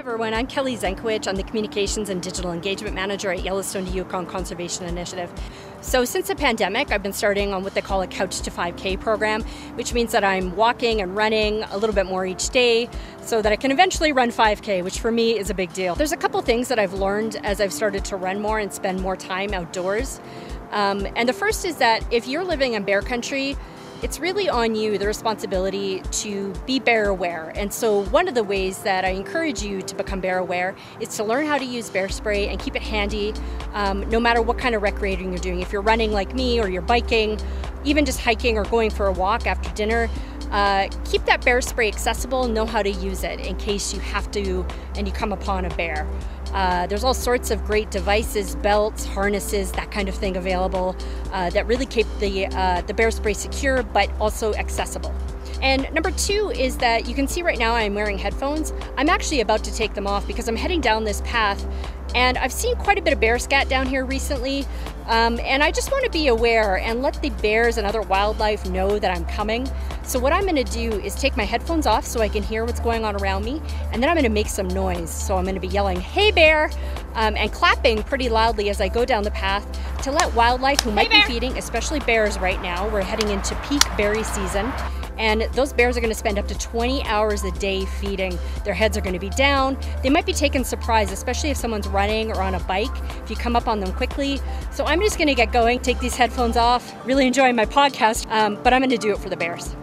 everyone, I'm Kelly Zenkowich. I'm the Communications and Digital Engagement Manager at Yellowstone to Yukon Conservation Initiative. So since the pandemic, I've been starting on what they call a Couch to 5K program, which means that I'm walking and running a little bit more each day so that I can eventually run 5K, which for me is a big deal. There's a couple things that I've learned as I've started to run more and spend more time outdoors. Um, and the first is that if you're living in bear country, it's really on you the responsibility to be bear aware. And so, one of the ways that I encourage you to become bear aware is to learn how to use bear spray and keep it handy um, no matter what kind of recreating you're doing. If you're running like me, or you're biking, even just hiking or going for a walk after dinner, uh, keep that bear spray accessible, know how to use it in case you have to and you come upon a bear. Uh, there's all sorts of great devices, belts, harnesses, that kind of thing available uh, that really keep the, uh, the bear spray secure but also accessible. And number two is that you can see right now I'm wearing headphones. I'm actually about to take them off because I'm heading down this path and I've seen quite a bit of bear scat down here recently. Um, and I just want to be aware and let the bears and other wildlife know that I'm coming. So what I'm going to do is take my headphones off so I can hear what's going on around me, and then I'm going to make some noise. So I'm going to be yelling, "Hey bear!" Um, and clapping pretty loudly as I go down the path to let wildlife who might be feeding, especially bears right now. We're heading into peak berry season. And those bears are going to spend up to 20 hours a day feeding. Their heads are going to be down. They might be taken surprise, especially if someone's running or on a bike, if you come up on them quickly. So I'm just going to get going, take these headphones off, really enjoying my podcast, um, but I'm going to do it for the bears.